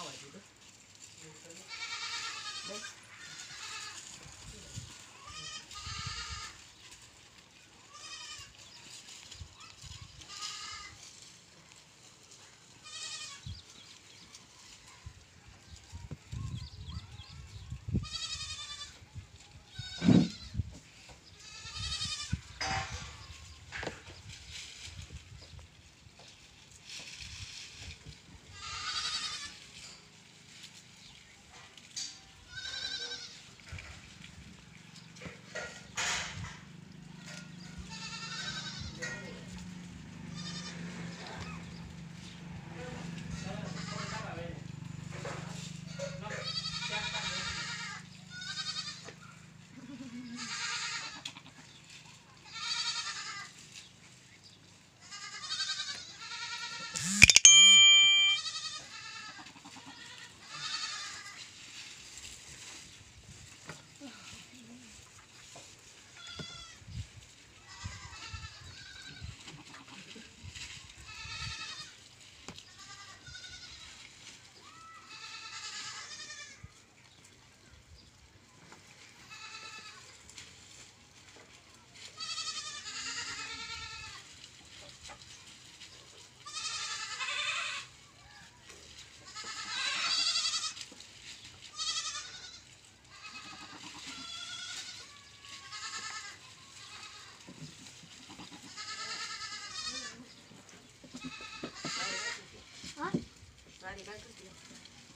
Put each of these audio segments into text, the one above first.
ನಾವಾಗಿದೆ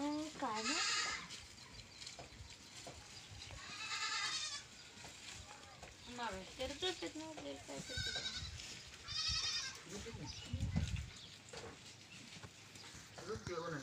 Кайна. Мама, я держу 15 лет, это. Зуб делаю.